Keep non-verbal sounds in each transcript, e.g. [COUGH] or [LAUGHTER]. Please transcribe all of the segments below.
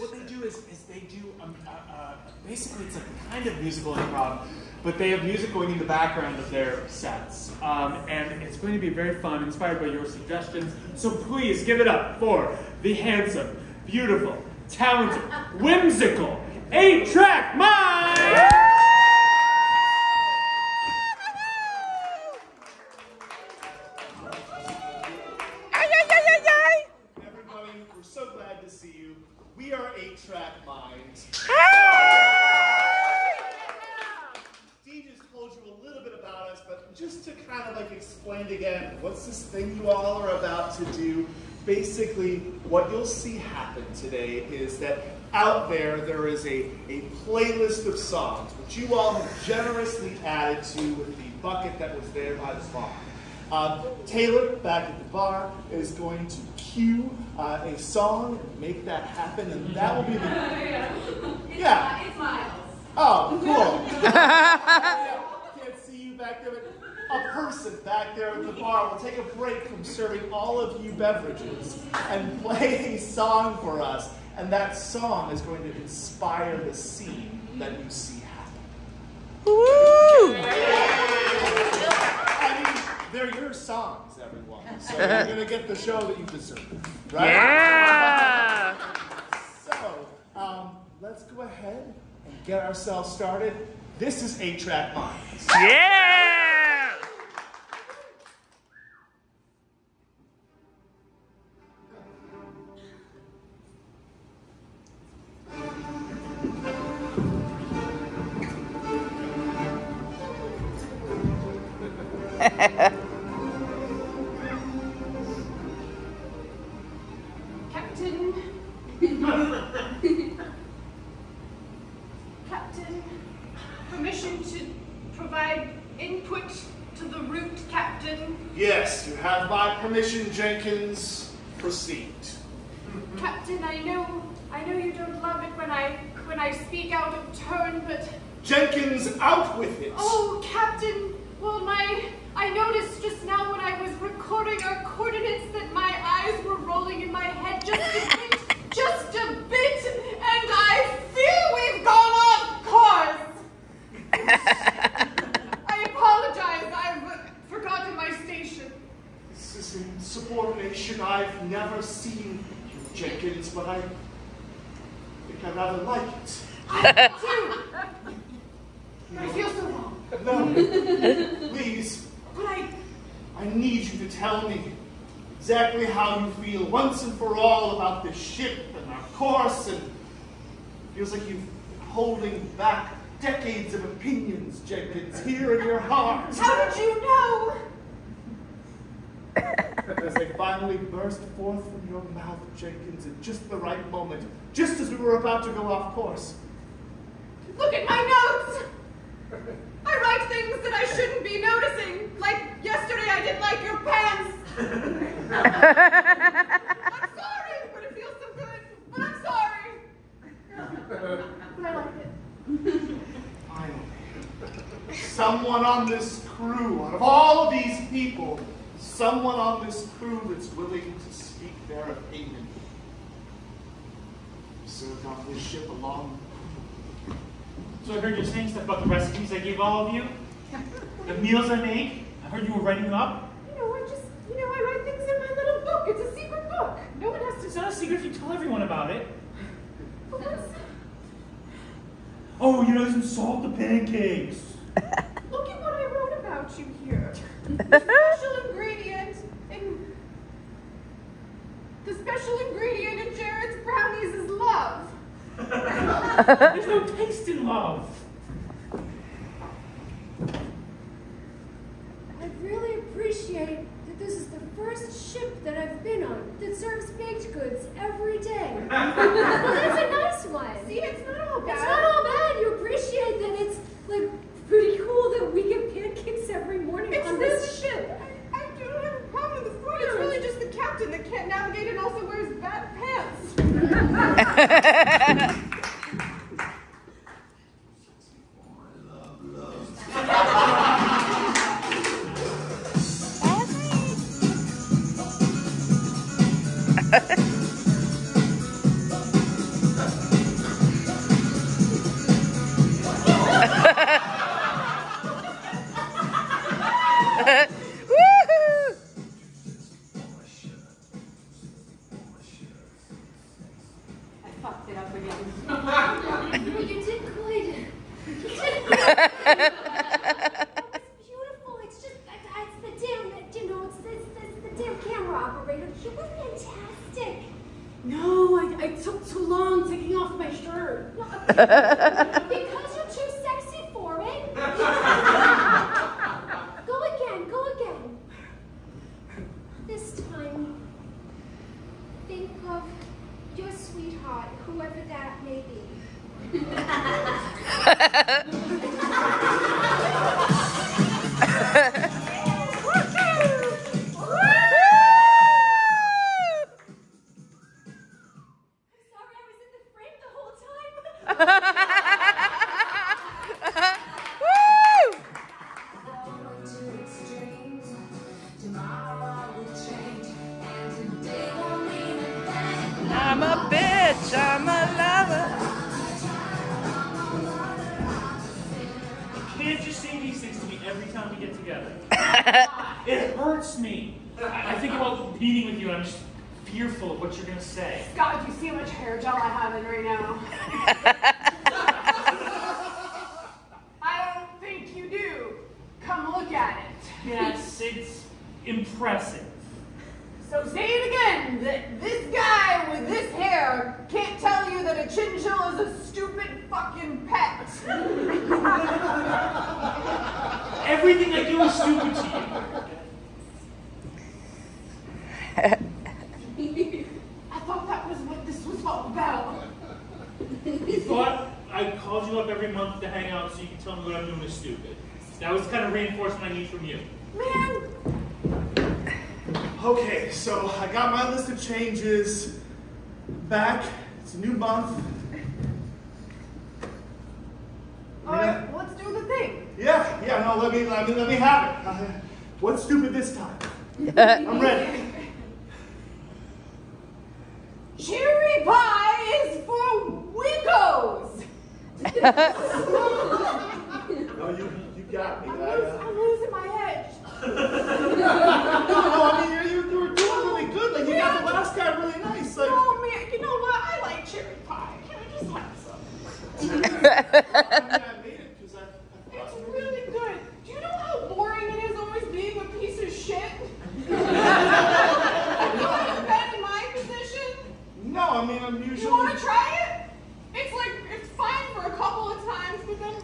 What they do is, is they do, um, uh, uh, basically it's a kind of musical improv, but they have music going in the background of their sets. Um, and it's going to be very fun, inspired by your suggestions. So please give it up for the handsome, beautiful, talented, whimsical, eight-track mind! What you'll see happen today is that out there, there is a, a playlist of songs, which you all have generously added to with the bucket that was there by the bar. Uh, Taylor, back at the bar, is going to cue uh, a song and make that happen, and that will be the. [LAUGHS] Yeah. It's Miles. Oh, cool. Yeah, [LAUGHS] Can't see you back there, a person back there at the bar will take a break from serving all of you beverages and play a song for us, and that song is going to inspire the scene that you see happen. I mean, they're your songs, everyone. So you're going to get the show that you deserve, right? Yeah. So, um, let's go ahead and get ourselves started. This is 8 Track Minds. Yeah. Jenkins. Proceed. Captain, I know I know you don't love it when I when I speak out of turn, but Jenkins, out with it. oh Captain, well my I noticed just now when I was recording our coordinates that my eyes were rolling in my head just a bit, just a bit, and I fear we've gone off course. I apologize, I've forgotten my station. This is insubordination I've never seen you, Jenkins, but I think I rather like it. I do. I feel so wrong. No, please, But I I need you to tell me exactly how you feel once and for all about this ship and our course, and it feels like you've been holding back decades of opinions, Jenkins, here in your heart. how did you know? [LAUGHS] As they finally burst forth from your mouth, Jenkins, at just the right moment, just as we were about to go off course. Look at my notes! I write things that I shouldn't be noticing. Like yesterday I didn't like your pants. [LAUGHS] I'm sorry, but it feels so good. But I'm sorry. But I like it. Finally, someone on this crew, out of all of these people, someone on this crew that's willing to speak their opinion. You served on this ship along. So I heard you saying stuff about the recipes I gave all of you, the meals I make. I heard you were writing them up. You know, I just, you know, I write things It's a secret book. No one has It's to. not a secret if you tell everyone about it. [LAUGHS] Oh, you know, some salt the pancakes. [LAUGHS] Look at what I wrote about you here. [LAUGHS] The special ingredient in the special ingredient in Jared's brownies is love. There's no taste in love. Whoever that may be. [LAUGHS] [LAUGHS] look at it. Yes, it's impressive. So say it again, that this guy with this hair can't tell you that a chinchilla is a stupid fucking pet. [LAUGHS] Everything I do is stupid to you. I thought that was what this was all about. You thought I called you up every month to hang out so you could tell me what I'm doing is stupid. That was kind of reinforcement I need from you. Man, Okay, so I got my list of changes back. It's a new month. alright, let's do the thing. Yeah, yeah, no, let me, let me, let me have it. Uh, what's stupid this time? [LAUGHS] I'm ready. Cherry pie is for wiggos. [LAUGHS] Oh, you, you got me. I'm, I, losing, uh, I'm losing my edge. [LAUGHS] no, no, I mean, you, you were doing really good. Like, you got the last guy really nice. Like, Oh man, you know what? I like cherry pie. Can I just have some? [LAUGHS] [LAUGHS] I mean, I made it because I, I It's thought really good. Do you know how boring it is always being a piece of shit? Have you ever been in my position? No, I mean, I'm usually. You want to try it? It's like, it's fine for a couple of times, but then,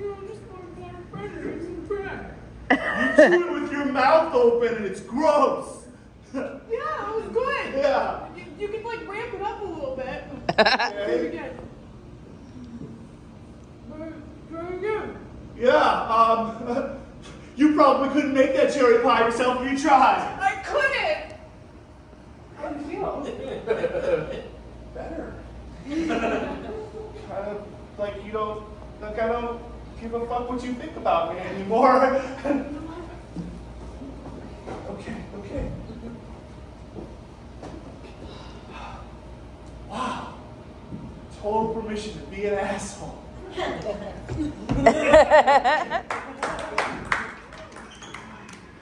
you know, just want to better and try. You chew it with your mouth open and it's gross. [LAUGHS] Yeah, it was good. Yeah. You, you could like ramp it up a little bit. Okay. Very good. Very, very good. Yeah, um, [LAUGHS] you probably couldn't make that cherry pie yourself if you tried. I couldn't. How do you feel? [LAUGHS] Better. kind of like you don't, like I don't give a fuck what you think about me anymore. Okay, okay. Wow. Total permission to be an asshole.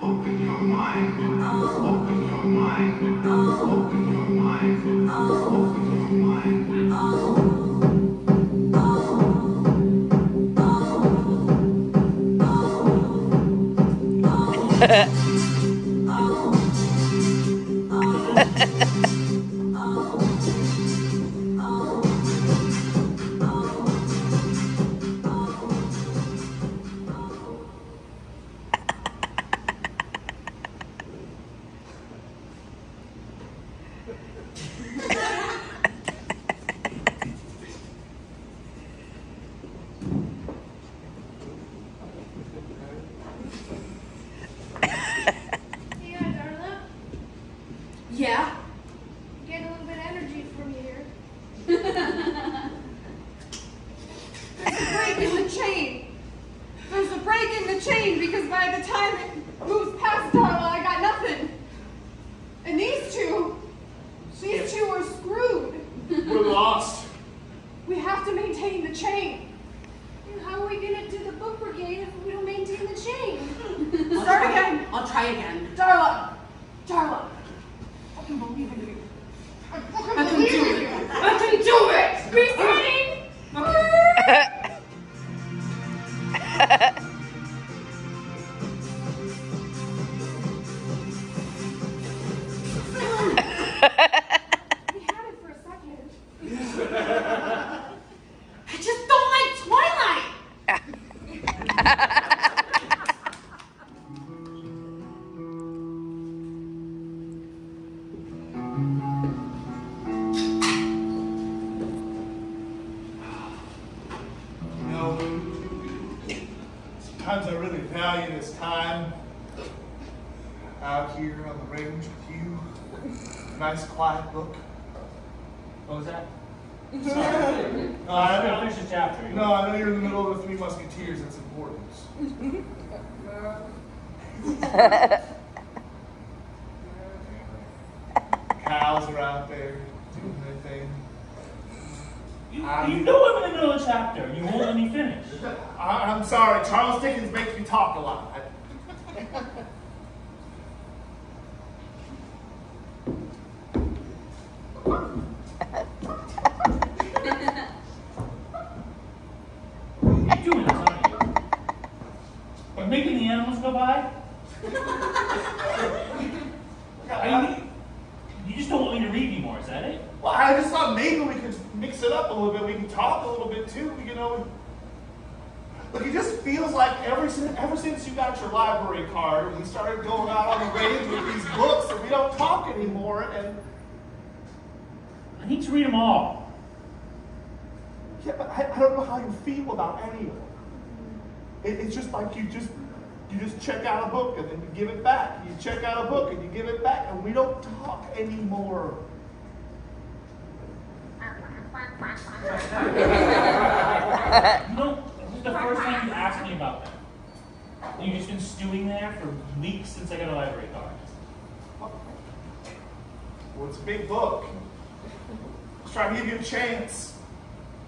Open your mind. Open your mind. Open your mind. Open your mind. Yeah, [LAUGHS] in because by the time it moves past Darla, I got nothing. And these two, these two are screwed. We're lost. We have to maintain the chain. And how are we gonna do the book brigade if we don't maintain the chain? Start again. I'll try again. Darla, Nice quiet book. What was that? No, [LAUGHS] oh, I I haven't know, finished the chapter. no, I know you're in the middle of the Three Musketeers. That's important. [LAUGHS] [LAUGHS] Cows are out there doing their thing. You, you know I'm in the middle of the chapter. You won't let me finish. I, I'm sorry, Charles Dickens makes me talk a lot. You're doing this, aren't you? But making the animals go by? Are you, you just don't want me to read anymore, is that it? Well, I just thought maybe we could mix it up a little bit. We can talk a little bit too. You know, look, it just feels like ever since you got your library card, we started going out on the range with these books, and we don't talk anymore. And I need to read them all. yeah, but I, I don't know how you feel about any of them. It, it's just like you just you just check out a book and then you give it back. You check out a book and you give it back, and we don't talk anymore. You know, this is the first time you asked me about that. And you've just been stewing there for weeks since I got a library card. Well, it's a big book. Let's try to give you a chance.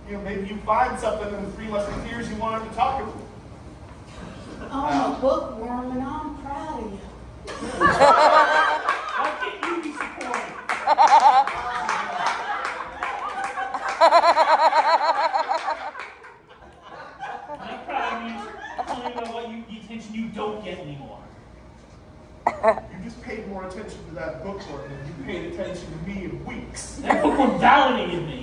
You know, maybe you find something in the Three Musketeers you wanted to talk about. I'm a bookworm and I'm proud of you. [LAUGHS] attention to that bookworm than you paid attention to me in weeks. That bookworm validated me.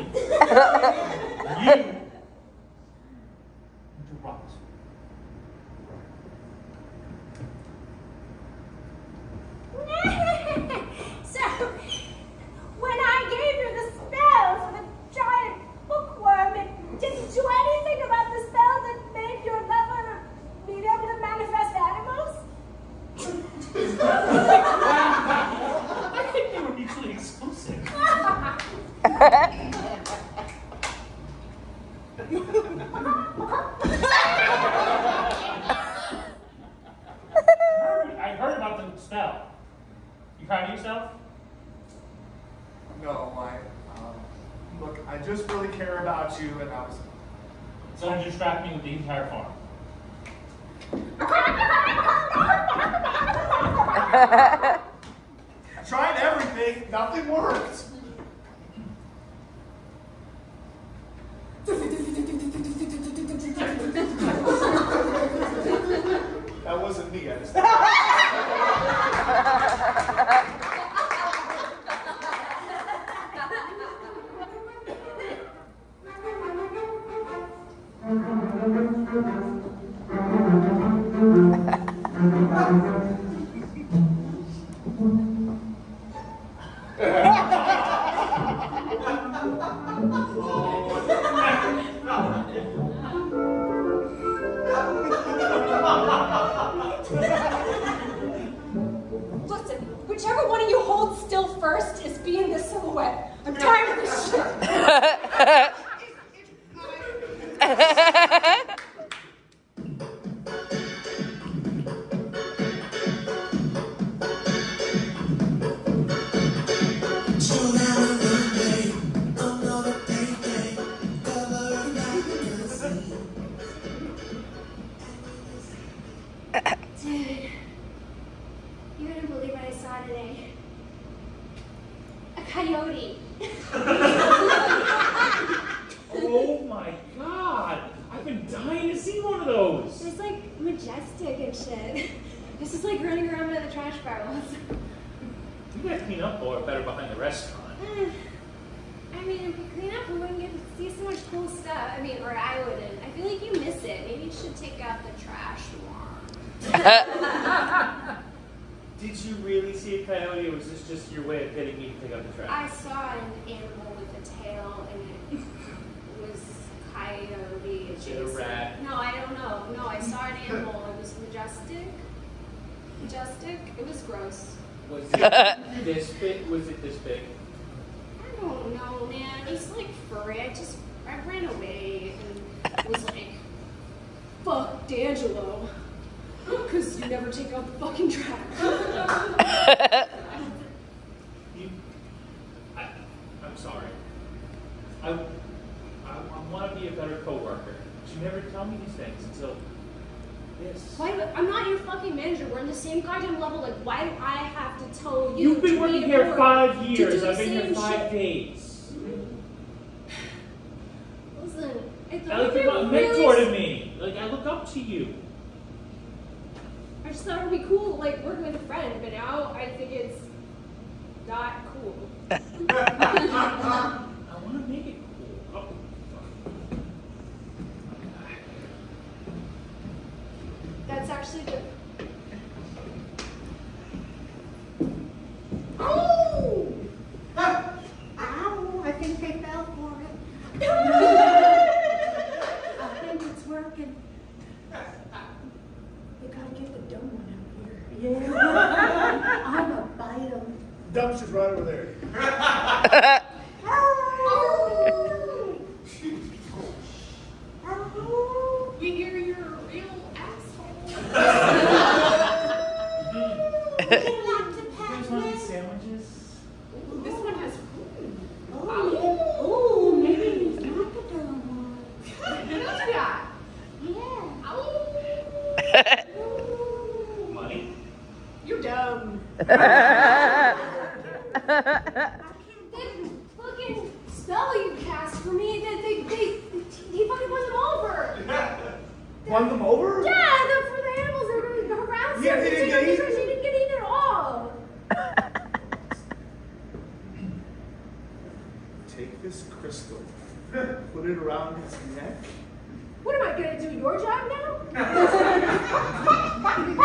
More. Did you really see a coyote, or was this just your way of getting me to pick up the trash? I saw an animal with a tail, and it was coyote. Is it a rat? No, I don't know. No, I saw an animal. It was majestic. Majestic. It was gross. Was it this big? Was it this big? I don't know, man. It's like furry. I just I ran away and was like, fuck D'Angelo. Because you never take out the fucking trash. [LAUGHS] You, I, I'm sorry. I, I, I want to be a better coworker. But you never tell me these things until this. Why, I'm not your fucking manager. We're on the same goddamn level. Like, why do I have to tell you? You've been to working be here five years. I've been here five shit? days. [SIGHS] Listen, I I thought like you're were really mentor to me. Like I look up to you. I just thought it would be cool, like working with a friend, but now I think it's not cool. [LAUGHS] I want to make it cool. Oh, That's actually the. Ha ha ha ha!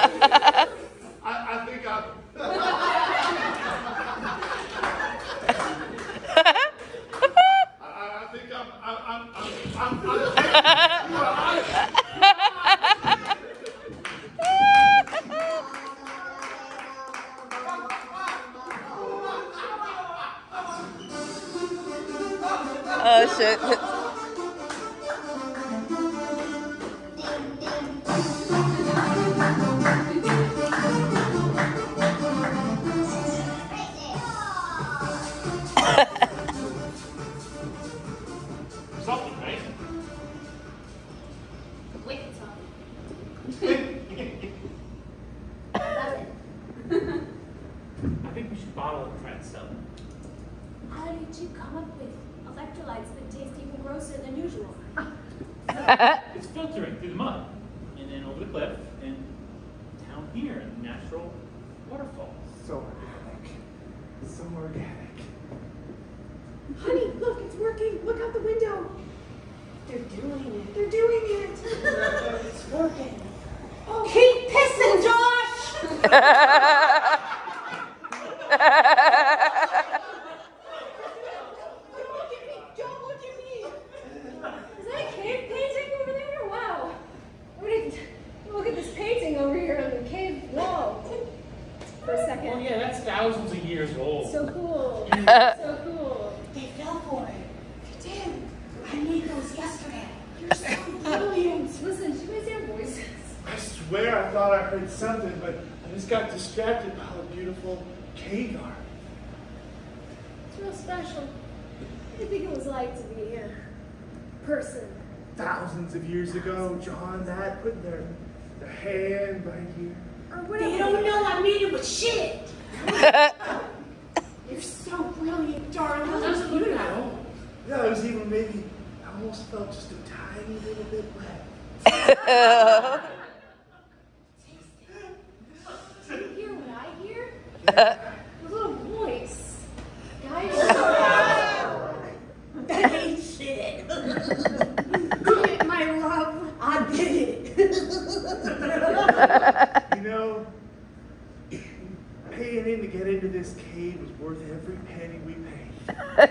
think we should bottle and try and sell it. How did you come up with electrolytes that taste even grosser than usual? [LAUGHS] It's filtering through the mud, and then over the cliff, and down here in the natural waterfall. so organic. So organic. Honey, look, it's working. Look out the window. They're doing it. They're doing it. it's working. Oh. Keep pissing, Josh! [LAUGHS] Don't look at me. Don't look at me. Is that cave painting over there? Wow. Look at this painting over here on the cave wall. For a second. Oh yeah, that's thousands of years old. So cool. [LAUGHS] so cool. They fell for it. They did. I made those yesterday. You're so brilliant. [LAUGHS] Listen, she makes your voices. I swear I thought I heard something, but I just got distracted by the beautiful cave art. It's real special. What do you think it was like to be a person? Thousands of years ago, John, Dad putting their, their hand right here. Or They don't know I made it with shit. [LAUGHS] You're so brilliant, darling. Doesn't look that old. Yeah, it was even maybe, I almost felt just a tiny little bit wet. [LAUGHS] Do you hear what I little voice. Guys, That ain't shit. my love. I did it. You know, paying in to get into this cave was worth every penny we paid. [LAUGHS]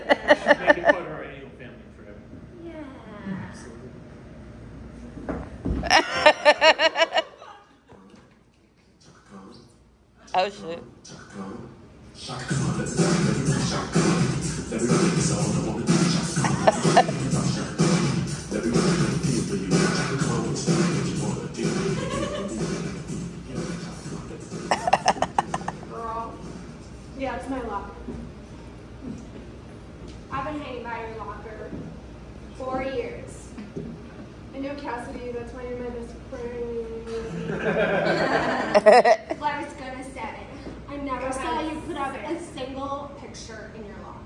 never saw you put up a single picture in your locker.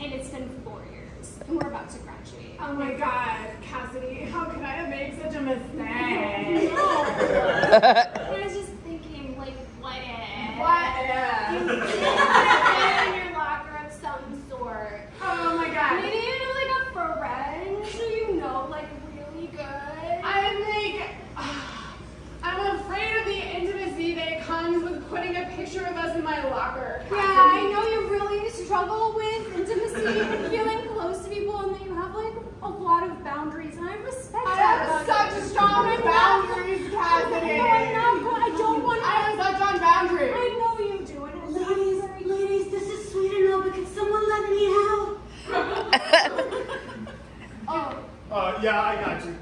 And it's been four years. And we're about to graduate. Oh my god, Cassidy, how could I have made such a mistake? [LAUGHS] I was just thinking, like, what if? What if? did have in your locker of some sort. Oh my god. Maybe like a friend who you know, like, really good. I'm like, I'm afraid of the intimacy that comes with putting a picture of us in my locker. Yeah, I know you really struggle with intimacy and feeling close to people, and that you have like a lot of boundaries, and I respect I that. have such you. strong I'm not- boundaries, Cassidy. No, I'm not good. I don't want. to. I have such strong boundaries. I know you do, and it's Ladies, very- ladies, this is sweet enough, but can someone let me out? [LAUGHS] [LAUGHS] Oh, Uh, yeah, I got you.